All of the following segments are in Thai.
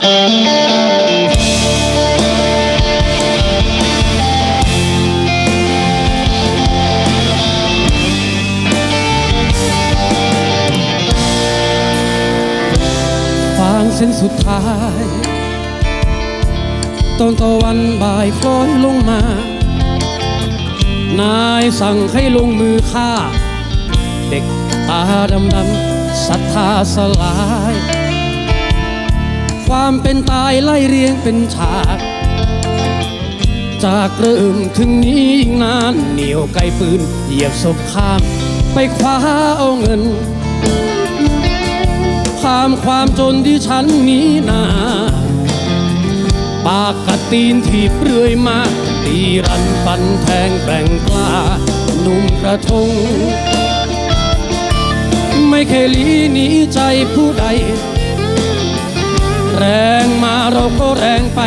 ฟางเส้นสุดท้ายตอนตะวันบ่ายคล้อยลงมา นายสั่งให้ลงมือฆ่า เด็กตาดำดำศรัทธาสลาย ความเป็นตายไล่เรียงเป็นฉาก จากเริ่มถึงนี้อีกนานเหนียวไกลปืน เหยียบศพข้าม ไปคว้าเอาเงินข้ามความจนที่ฉันหนีนาปากกัดตีนถีบเรื่อยมาตีรันฟันแทงแกร่งกล้าหนุ่มกระทง ไม่เคยลีหนีใจผู้ใด แรงมาเราก็แรงไป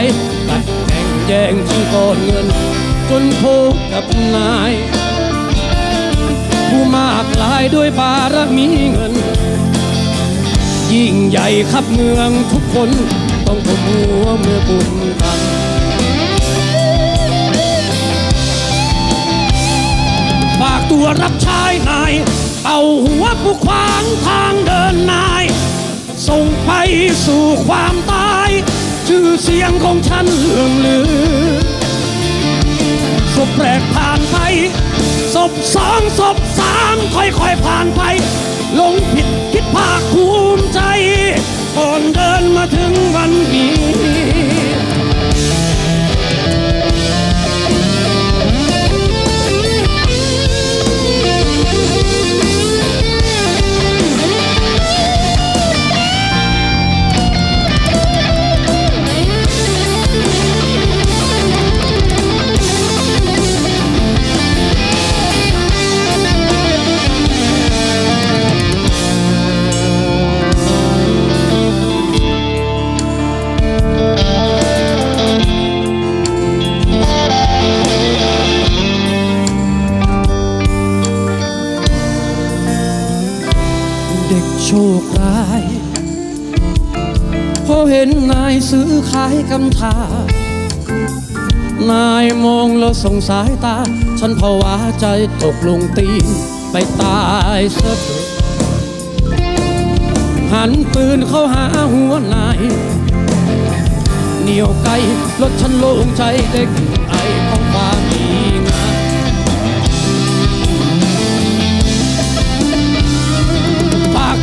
กัดแข่งแย่งชิงก้อนเงิน จนโพกับนาย ผู้มากลายด้วยบารมีเงิน ยิ่งใหญ่ขับเมืองทุกคนต้องก้มหัวเมื่อบุญกันฝากตัวรับใช้นายเป่าหัวผู้ขวางทาง สู่ความตาย ชื่อเสียงของฉันเลื่องลือศพแรกผ่านไปศพสองศพสามค่อยๆผ่านไปหลงผิดคิดภาคภูมิใจ เห็นนายซื้อขายกำทานายมองแล้วสงสายตา ฉันภาวะใจตกลงตีนไปตายซะเถอะหันปืนเข้าหาหัวนายเหนียวไกลรถฉันโล่งใจเด็ก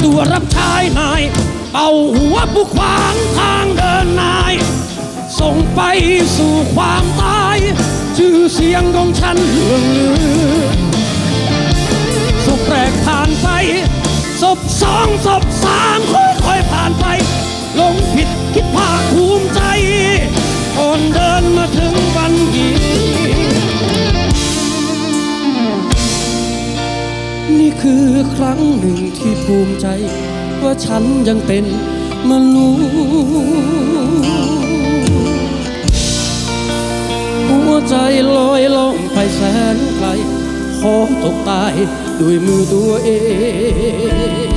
ตัวรับใช้นาย เป่าหัวผู้ขวางทางเดินนาย ส่งไปสู่ความตาย ชื่อเสียงของฉันเลื่องลือศพแรกผ่านไปศพสองศพสามค่อยๆผ่านไป คือครั้งหนึ่งที่ภูมิใจ ว่าฉันยังเป็นมนุษย์หัวใจลอยล่องไปแสนไกลขอตกตายด้วยมือตัวเอง